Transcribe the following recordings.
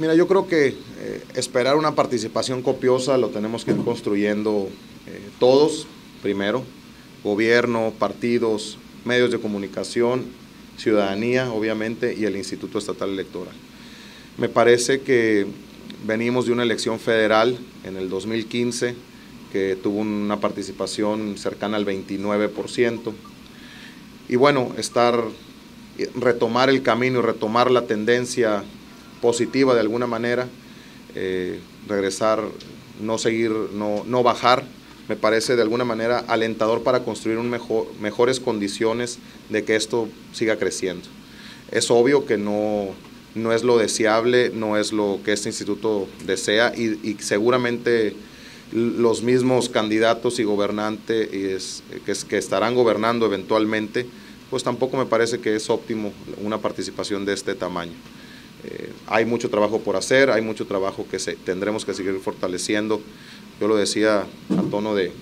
Mira, yo creo que eh, esperar una participación copiosa lo tenemos que ir construyendo eh, todos, primero, gobierno, partidos, medios de comunicación, ciudadanía, obviamente, y el Instituto Estatal Electoral. Me parece que venimos de una elección federal en el 2015 que tuvo una participación cercana al 29%. Y bueno, estar, retomar el camino y retomar la tendencia positiva de alguna manera, eh, regresar, no seguir, no, no bajar, me parece de alguna manera alentador para construir un mejor, mejores condiciones de que esto siga creciendo. Es obvio que no, no es lo deseable, no es lo que este instituto desea y, seguramente los mismos candidatos y gobernantes que, que estarán gobernando eventualmente, pues tampoco me parece que es óptimo una participación de este tamaño. Eh, hay mucho trabajo por hacer, hay mucho trabajo que tendremos que seguir fortaleciendo. Yo lo decía a tono de,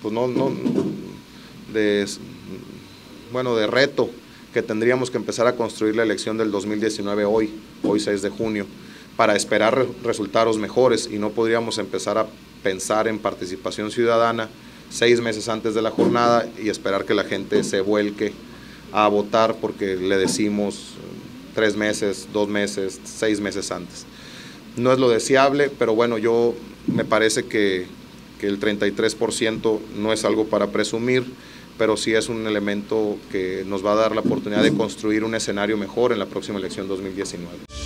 pues no, bueno, de reto que tendríamos que empezar a construir la elección del 2019 hoy, hoy 6 de junio, para esperar resultados mejores y no podríamos empezar a pensar en participación ciudadana seis meses antes de la jornada y esperar que la gente se vuelque a votar porque le decimos tres meses, dos meses, seis meses antes. No es lo deseable, pero bueno, yo me parece que, que el 33% no es algo para presumir, pero sí es un elemento que nos va a dar la oportunidad de construir un escenario mejor en la próxima elección 2019.